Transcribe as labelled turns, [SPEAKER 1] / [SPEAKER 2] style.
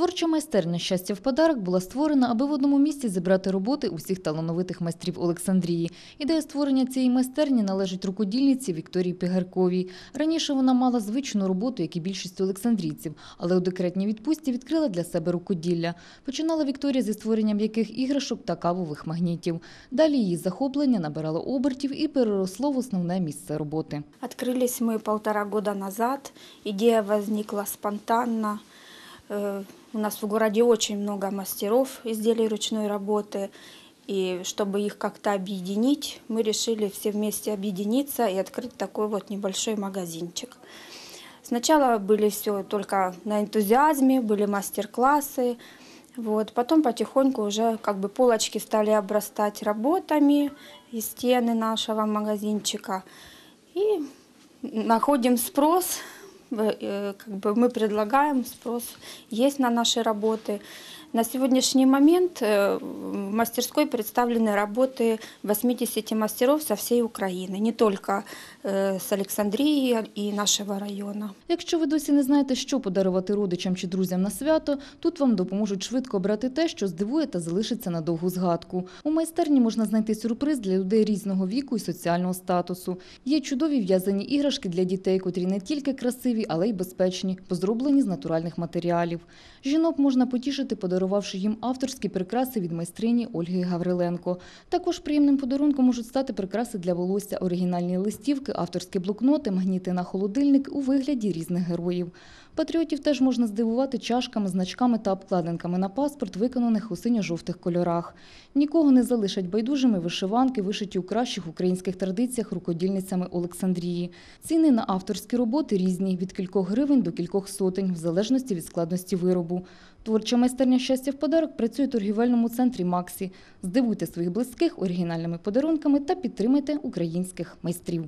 [SPEAKER 1] Творча майстерня щастя в подарок була створена, аби в одному місці зібрати роботи усіх талановитих майстрів Олександрії. Ідея створення цієї майстерні належить рукодільниці Вікторії Пигарковій. Раніше вона мала звичну роботу, як і більшість олександрійців, але у декретній відпустці відкрила для себе рукоділля. Починала Вікторія зі створенням м'яких іграшок та кавових магнітів. Далі її захоплення набирало обертів і переросло в основне місце роботи.
[SPEAKER 2] Открылись мы полтора года назад. Идея возникла спонтанно. Э, У нас в городе очень много мастеров изделий ручной работы. И чтобы их как-то объединить, мы решили все вместе объединиться и открыть такой вот небольшой магазинчик. Сначала были все только на энтузиазме, были мастер-классы. Вот. Потом потихоньку уже как бы полочки стали обрастать работами и стены нашего магазинчика. И находим спрос, как бы мы предлагаем, спрос есть на наши работы. На сегодняшний момент э, в мастерской представлены работы 80 мастеров со всей Украины, не только э, с Александрии и нашего района.
[SPEAKER 1] Якщо ви досі не знаєте, що подарувати родичам чи друзям на свято, тут вам допоможуть швидко обрати те, що здивує та залишиться на довгу згадку. У майстерні можна знайти сюрприз для людей різного віку і соціального статусу. Є чудові в'язані іграшки для дітей, котрі не тільки красиві, але й безпечні, бо зроблені з натуральних матеріалів. Жінок можна потішити, подарувавши їм авторські прикраси від майстрині Ольги Гавриленко. Також приємним подарунком можуть стати прикраси для волосся, оригінальні листівки, авторські блокноти, магніти на холодильник у вигляді різних героїв. Патріотів теж можна здивувати чашками, значками та обкладинками на паспорт, виконаних у синьо-жовтих кольорах. Нікого не залишать байдужими вишиванки, вишиті у кращих українських традиціях рукодільницями Олександрії. Ціни на авторські роботи різні від кількох гривень до кількох сотень, в залежності від складності виробу. Творча майстерня щастя в подарок працює у торгівельному центрі Максі. Здивуйте своїх близьких оригінальними подарунками та підтримайте українських майстрів.